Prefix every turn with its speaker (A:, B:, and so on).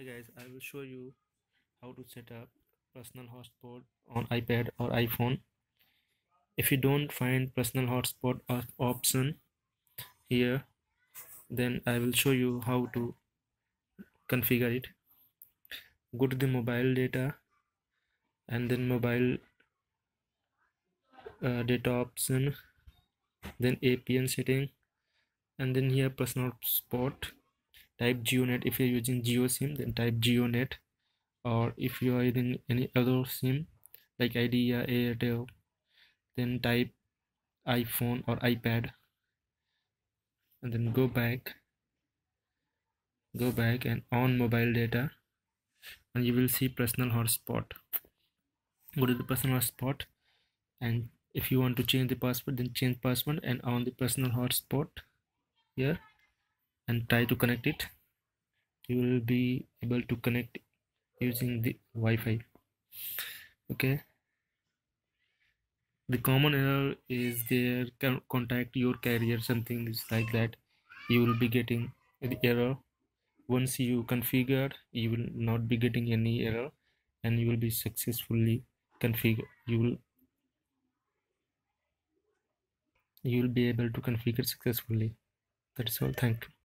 A: Hi guys, I will show you how to set up personal hotspot on iPad or iPhone. If you don't find personal hotspot option here, then I will show you how to configure it. Go to the mobile data and then mobile uh, data option, then APN setting, and then here personal hotspot type jionet if you're using Jio sim then type jionet or if you are using any other sim like idea airtel then type iphone or ipad. And then go back go back and on mobile data and you will see personal hotspot. Go to the personal hotspot and if you want to change the password then change password and on the personal hotspot here and try to connect it. You will be able to connect using the Wi-Fi. Okay. The common error is there contact your carrier something is like that. You will be getting the error. Once you configure you will not be getting any error and you will be successfully configure you will you will be able to configure successfully. That's all. Thank you